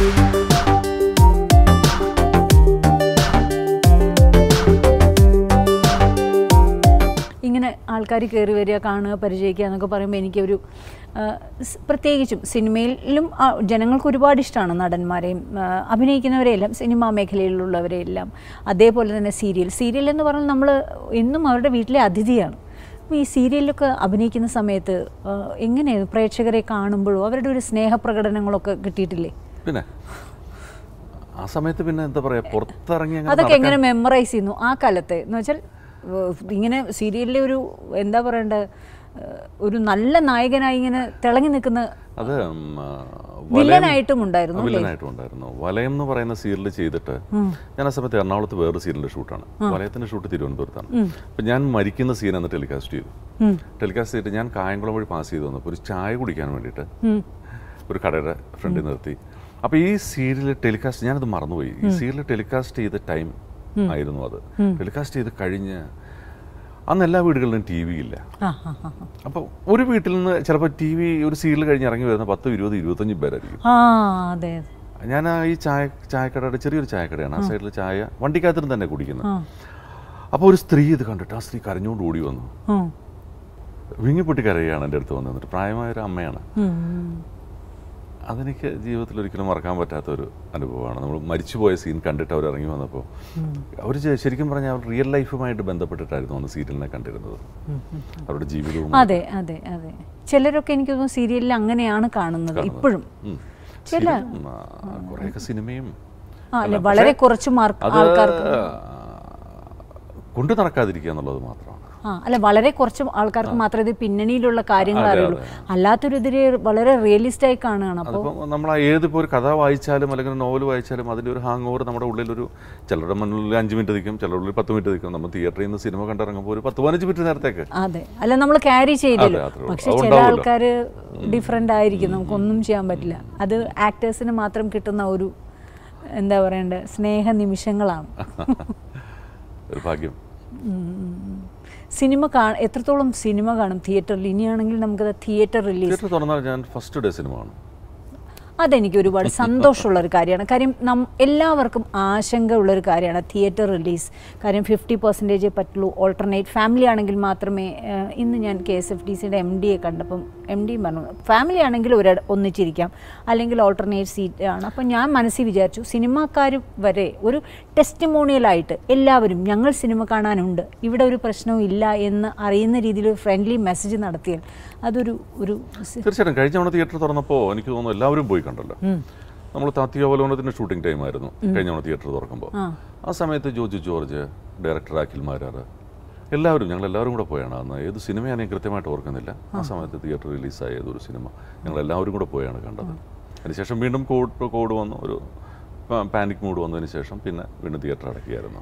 ഇങ്ങനെ ആൾക്കാർ കയറി വരിക കാണുക പരിചയിക്കുക എന്നൊക്കെ പറയുമ്പോൾ എനിക്കൊരു പ്രത്യേകിച്ചും സിനിമയിലും ജനങ്ങൾക്ക് ഒരുപാട് ഇഷ്ടമാണ് നടന്മാരെയും അഭിനയിക്കുന്നവരെയെല്ലാം സിനിമാ മേഖലയിലുള്ളവരെയെല്ലാം. അതേപോലെ തന്നെ സീരിയൽ. സീരിയൽ എന്ന് പറഞ്ഞാൽ നമ്മൾ എന്നും അവരുടെ വീട്ടിലെ അതിഥിയാണ്. അപ്പോൾ ഈ സീരിയലൊക്കെ അഭിനയിക്കുന്ന സമയത്ത് എങ്ങനെയാണ് പ്രേക്ഷകരെ കാണുമ്പോഴോ അവരുടെ ഒരു സ്നേഹപ്രകടനങ്ങളൊക്കെ കിട്ടിയിട്ടില്ലേ? പിന്നെ ആ സമയത്ത് പിന്നെ എന്താ പറയാ പുറത്തിറങ്ങി അതൊക്കെ എങ്ങനെ മെമ്മറൈസ് ചെയ്യുന്നു? ആ കാലത്തെ. എന്ന് വെച്ചാൽ ഇങ്ങനെ സീരിയലിലെ ഒരു എന്താ പറയണ്ട ഒരു നല്ല നായകനായി ഇങ്ങനെ തിളങ്ങി നിൽക്കുന്ന അത് വില്ലനായിട്ടും ഉണ്ടായിരുന്നു വില്ലനായിട്ടും ഉണ്ടായിരുന്നു. വലയം എന്ന് പറയുന്ന സീരിയൽ ചെയ്തിട്ട് ഞാൻ ആ സമയത്ത് എറണാകുളത്ത് വേറൊരു സീരിയലിന്റെ ഷൂട്ടാണ് വലയത്തിന്റെ ഷൂട്ട് തിരുവനന്തപുരത്താണ്. അപ്പം ഞാൻ മരിക്കുന്ന സീൻ അന്ന് ടെലികാസ്റ്റ് ചെയ്തു. ടെലികാസ്റ്റ് ചെയ്തിട്ട് ഞാൻ കായംകുളം വഴി പാസ് ചെയ്തു വന്നപ്പോൾ ഒരു ചായ കുടിക്കാൻ വേണ്ടിയിട്ട് ഒരു കടയുടെ ഫ്രണ്ടിൽ നിർത്തി. അപ്പോൾ ഈ സീരിയൽ ടെലികാസ്റ്റ് ഞാനത് മറന്നുപോയി. ഈ സീരിയൽ ടെലികാസ്റ്റ് ചെയ്ത ടൈം ആയിരുന്നു അത്. ടെലികാസ്റ്റ് ചെയ്ത് കഴിഞ്ഞ് അന്ന് എല്ലാ വീടുകളിലും ടി വി ഇല്ല. അപ്പോൾ ഒരു വീട്ടിൽ നിന്ന് ചിലപ്പോൾ ടി വി ഒരു സീരിയൽ കഴിഞ്ഞ് ഇറങ്ങി വരുന്ന പത്ത് ഇരുപത് ഇരുപത്തഞ്ച് പേരായിരിക്കും. ഞാൻ ആ ഈ ചായ ചായക്കടയുടെ ചെറിയൊരു ചായക്കടയാണ്. ആ സൈഡിൽ ചായ വണ്ടിക്കകത്തിന് തന്നെ കുടിക്കുന്നത് അപ്പൊ അപ്പോൾ ഒരു സ്ത്രീ ഇത് കണ്ടിട്ട് ആ സ്ത്രീ കരഞ്ഞുകൊണ്ട് ഓടി വന്നു. വിങ്ങിപ്പൊട്ടി കരയുകയാണ് എന്റെ അടുത്ത് വന്നിട്ട് പ്രായമായ ഒരു അമ്മയാണ്. അതെനിക്ക് ജീവിതത്തിൽ ഒരിക്കലും മറക്കാൻ പറ്റാത്ത ഒരു അനുഭവമാണ്. നമ്മൾ മരിച്ചുപോയ സീൻ കണ്ടിട്ട് അവർ ഇറങ്ങി വന്നപ്പോൾ അവർ ശരിക്കും പറഞ്ഞാൽ അവർ റിയൽ ലൈഫുമായിട്ട് ബന്ധപ്പെട്ടിട്ടായിരുന്നു അന്ന് സീരിയലിനെ കണ്ടിരുന്നത്. അവരുടെ ജീവിതവും അതെ അതെ അതെ. ചിലരൊക്കെ എനിക്ക് തോന്നുന്നു സീരിയലിൽ അങ്ങനെയാണ് കാണുന്നത് ഇപ്പോഴും. ചില കുറേയൊക്കെ സിനിമയും വളരെ കുറച്ച് മാർക്ക് ആൾക്കാർക്ക്. കൊണ്ടു നടക്കാതിരിക്കുക എന്നുള്ളത് മാത്രമാണ്. ആ അല്ല വളരെ കുറച്ച് ആൾക്കാർക്ക് മാത്രമേ ഇത് പിന്നണിയിലുള്ള കാര്യങ്ങൾ അറിയുള്ളൂ. അല്ലാത്തൊരു ഇതിരെ വളരെ റിയലിസ്റ്റ് ആയി കാണുകയാണ് അപ്പോൾ നമ്മൾ ഏതിപ്പോൾ ഒരു കഥ വായിച്ചാലും അല്ലെങ്കിൽ നോവൽ വായിച്ചാലും അതിന്റെ ഒരു ഹാങ് ഓവർ നമ്മുടെ ഉള്ളിൽ ഒരു ചിലരുടെ മുന്നിൽ അഞ്ച് മിനിറ്റ് നിൽക്കും ചിലരുടെ ഉള്ളിൽ പത്ത് മിനിറ്റ് നിൽക്കും. നമ്മൾ തിയേറ്ററിൽ നിന്ന് സിനിമ കണ്ടിറങ്ങുമ്പോൾ ഒരു പത്ത് പതിനഞ്ച് മിനിറ്റ് നേരത്തേക്ക്. അതെ. അല്ല നമ്മൾ ക്യാരി ചെയ്തില്ല. പക്ഷെ ചില. ആൾക്കാർ ഡിഫറെന്റ് ആയിരിക്കും. നമുക്കൊന്നും ചെയ്യാൻ പറ്റില്ല. അത് ആക്ടേഴ്സിന് മാത്രം കിട്ടുന്ന ഒരു എന്താ പറയണ്ടേ സ്നേഹ നിമിഷങ്ങളാണ് ഒരു ഭാഗ്യം. സിനിമ എത്രത്തോളം സിനിമ കാണും? തിയേറ്ററിൽ ഇനിയാണെങ്കിൽ നമുക്കത് തിയേറ്റർ റിലീസ് ഞാൻ ഫസ്റ്റ് ഡേ സിനിമ കാണും. അതെനിക്ക് ഒരുപാട് സന്തോഷമുള്ള ഒരു കാര്യമാണ്. കാര്യം നം എല്ലാവർക്കും ആശങ്ക ഉള്ള ഒരു കാര്യമാണ് തിയേറ്റർ റിലീസ്. കാര്യം ഫിഫ്റ്റി പെർസെന്റേജേ പറ്റുള്ളൂ. ഓൾട്ടർനേറ്റ് ഫാമിലി ആണെങ്കിൽ മാത്രമേ ഇന്ന് ഞാൻ കെ എസ് എഫ് ടി സിയുടെ എം ഡിയെ കണ്ടപ്പം എം ഡിയും പറഞ്ഞു ഫാമിലി ആണെങ്കിൽ ഒരു ഒന്നിച്ചിരിക്കാം. അല്ലെങ്കിൽ ഓൾട്ടർനേറ്റ് സീറ്റ് ആണ്. അപ്പം ഞാൻ മനസ്സിൽ വിചാരിച്ചു സിനിമാക്കാർ വരെ ഒരു ടെസ്റ്റിമോണിയലായിട്ട് എല്ലാവരും ഞങ്ങൾ സിനിമ കാണാനുണ്ട്. ഇവിടെ ഒരു പ്രശ്നവും ഇല്ല എന്ന് അറിയുന്ന രീതിയിൽ ഒരു ഫ്രണ്ട്ലി മെസ്സേജ് നടത്തിയാൽ അതൊരു ഒരു തീർച്ചയായിട്ടും. കഴിഞ്ഞ തവണ തിയേറ്റർ തുറന്നപ്പോൾ എനിക്ക് തോന്നുന്നു എല്ലാവരും പോയി കണ്ടല്ലോ. നമ്മൾ താത്വികാവലോകനത്തിന്റെ ഷൂട്ടിംഗ് ടൈം ആയിരുന്നു. കഴിഞ്ഞ തവണ തിയേറ്റർ തുറക്കുമ്പോൾ. ആ. സമയത്ത് ജോജു ജോർജ് ഡയറക്ടർ അഖിൽ മാരാർ എല്ലാവരും ഞങ്ങൾ എല്ലാവരും കൂടെ പോയാണ്. അന്ന് ഏത് സിനിമയാണ് ഞാൻ കൃത്യമായിട്ട് ഓർക്കുന്നില്ല. ആ സമയത്ത് തിയേറ്റർ റിലീസായ ഏതൊരു സിനിമ ഞങ്ങൾ എല്ലാവരും കൂടെ പോയാണ് കണ്ടത്. അതിനുശേഷം വീണ്ടും കോഡ് കോഡ് വന്നു. ഒരു പാനിക് മൂഡ് വന്നതിന് ശേഷം പിന്നെ വീണ്ടും തിയേറ്റർ അടക്കുകയായിരുന്നു